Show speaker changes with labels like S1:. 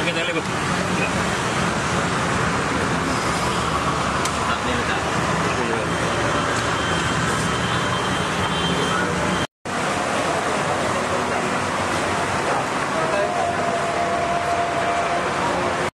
S1: Aqui, dale,